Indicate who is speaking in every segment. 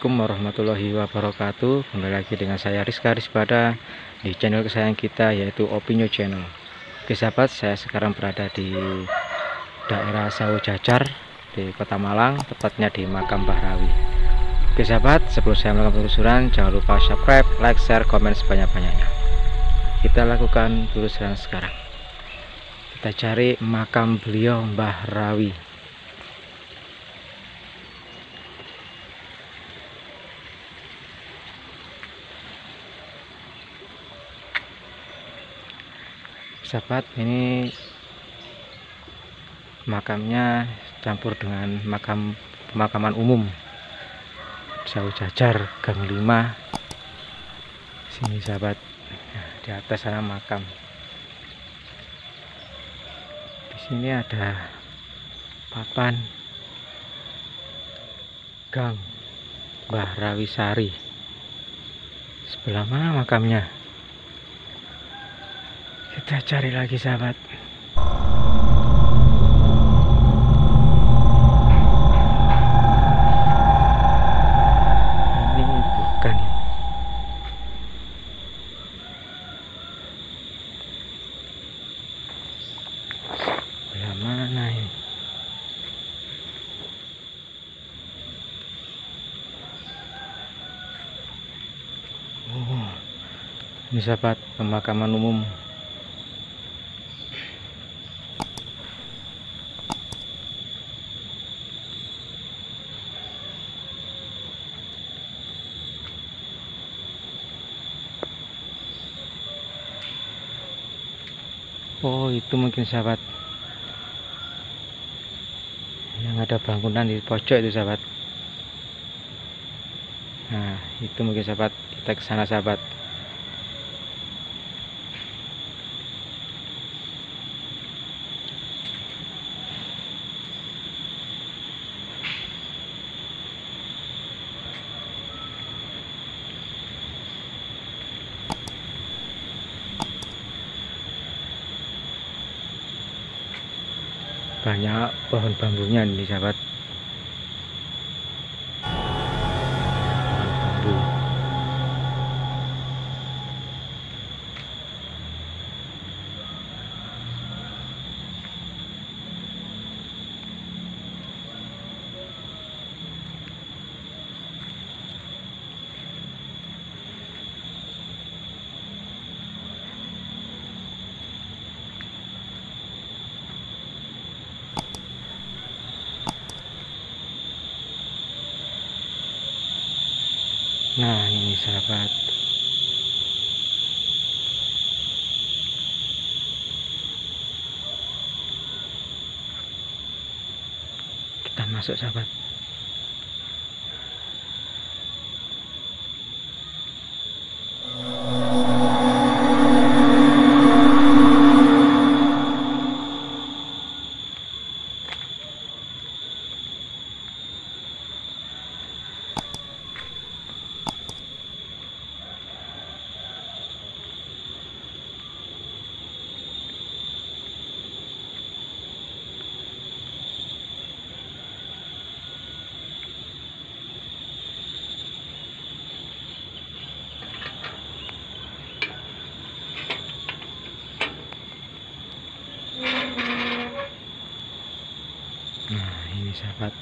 Speaker 1: Assalamualaikum warahmatullahi wabarakatuh. Kembali lagi dengan saya Rizka Rizbada Di channel kesayangan kita yaitu Opinio Channel. Oke sahabat saya sekarang berada di daerah Sawo Jajar Di kota Malang Tepatnya di Makam Bahrawi. Oke sahabat sebelum saya melakukan penelusuran Jangan lupa subscribe, like, share, komen sebanyak-banyaknya. Kita lakukan penelusuran sekarang. Kita cari makam beliau Mbah sahabat ini makamnya campur dengan makam pemakaman umum. Jauh jajar gang 5 sini sahabat. Nah, di atas sana makam. Di sini ada papan gang Mbah Rawisari sebelah mana makamnya kita cari lagi sahabat. Ini bukan mana ini? Oh sahabat pemakaman umum Oh itu mungkin sahabat. Yang ada bangunan di pojok itu sahabat. Nah itu mungkin sahabat. Kita ke sana sahabat banyak pohon bambunya ini sahabat Nah ini sahabat. Kita masuk sahabat Nah ini sahabat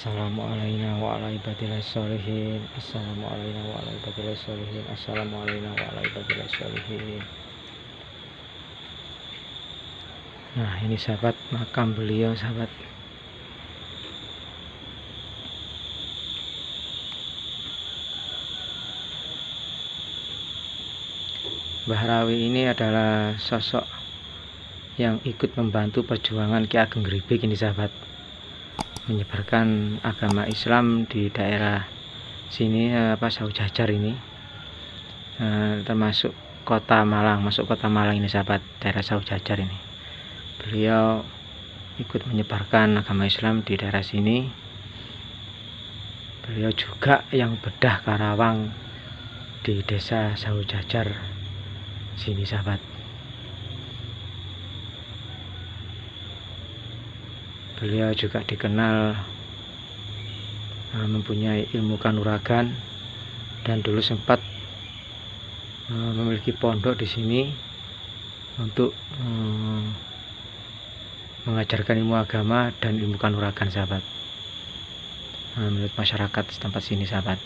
Speaker 1: Assalamualaikum warahmatullahi wabarakatuh. Assalamualaikum warahmatullahi wabarakatuh. Assalamualaikum warahmatullahi wabarakatuh. nah ini sahabat makam beliau sahabat Mbah Rawi ini adalah sosok yang ikut membantu perjuangan Ki Ageng Gribik ini sahabat menyebarkan agama Islam di daerah sini eh, apa Sau Jajar ini. Eh, termasuk kota Malang masuk kota Malang ini sahabat daerah Sau Jajar ini. Beliau ikut menyebarkan agama Islam di daerah sini. Beliau juga yang bedah Karawang di desa Sau Jajar sini sahabat beliau juga dikenal uh, mempunyai ilmu kanuragan dan dulu sempat uh, memiliki pondok di sini untuk uh, mengajarkan ilmu agama dan ilmu kanuragan sahabat. Menurut masyarakat setempat sini sahabat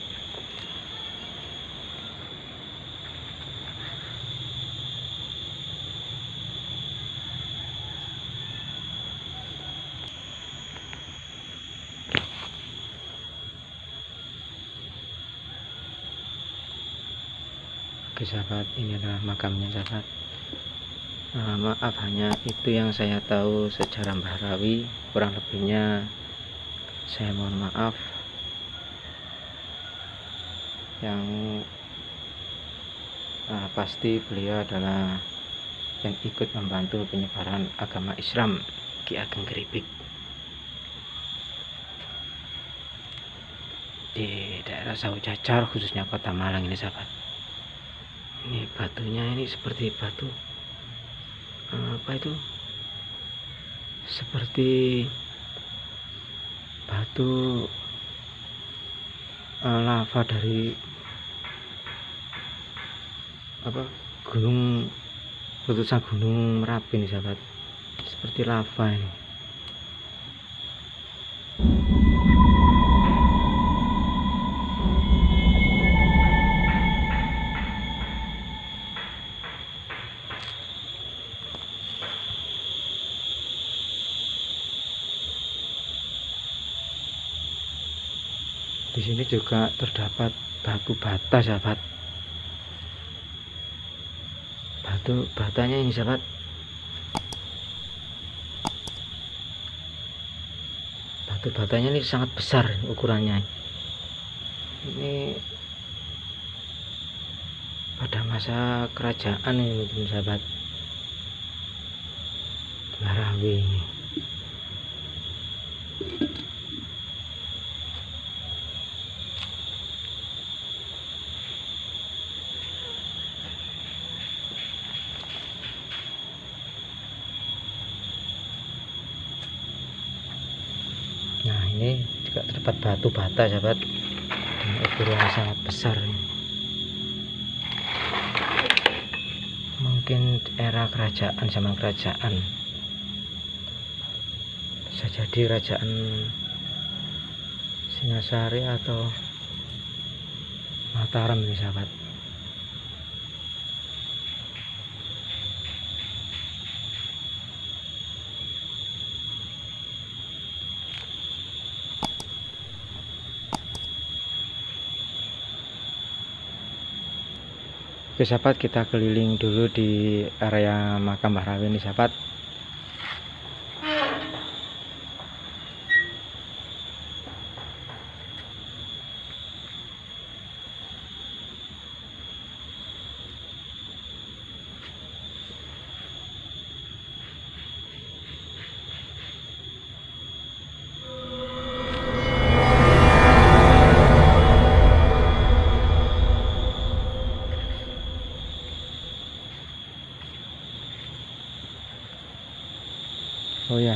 Speaker 1: Oke sahabat ini adalah makamnya sahabat uh, maaf hanya itu yang saya tahu sejarah Mbah Rawi kurang lebihnya saya mohon maaf. Yang uh, pasti beliau adalah yang ikut membantu penyebaran agama Islam Ki Ageng Geribik. Di daerah Sawu Cacar khususnya kota Malang ini sahabat batunya ini seperti batu apa itu? Seperti batu uh, lava dari apa? Gunung letusan gunung merapi nih sahabat. Seperti lava ini di sini juga terdapat batu bata sahabat. Batu batanya ini sahabat. Batu batanya ini sangat besar ukurannya. Ini pada masa kerajaan ini sahabat. Marawi ini terdapat batu bata sahabat. Dengan ukuran yang sangat besar mungkin era kerajaan zaman kerajaan. Bisa jadi kerajaan Singasari atau Mataram ini sahabat Oke sahabat kita keliling dulu di area makam Mbah Rawi ini sahabat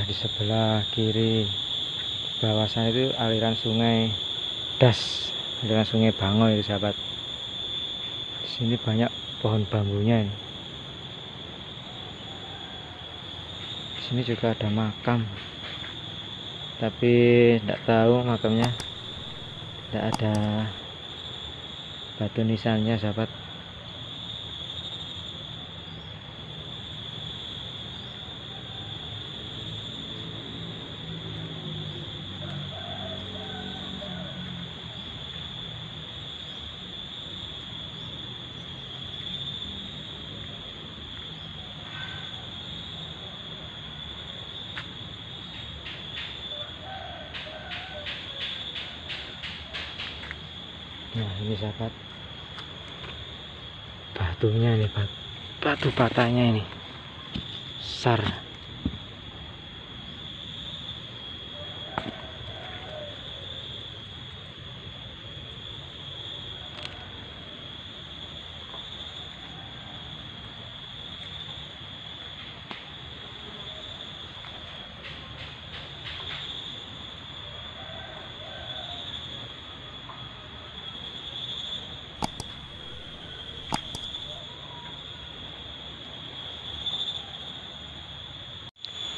Speaker 1: di sebelah kiri bawah sana itu aliran sungai Das aliran sungai Bango itu sahabat. Di sini banyak pohon bambunya. Ini. di sini juga ada makam. Tapi tidak tahu makamnya. Tidak ada batu nisannya sahabat ini sahabat. Batunya ini batu, batu batanya ini. Sar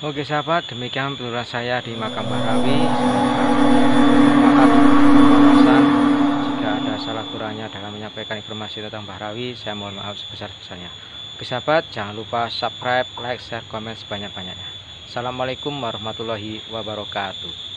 Speaker 1: Oke sahabat, demikian penuturan saya di makam wawasan jika ada salah kurangnya dalam menyampaikan informasi tentang Barawi, saya mohon maaf sebesar-besarnya. Oke sahabat, jangan lupa subscribe, like, share, komen sebanyak-banyaknya. Assalamualaikum warahmatullahi wabarakatuh.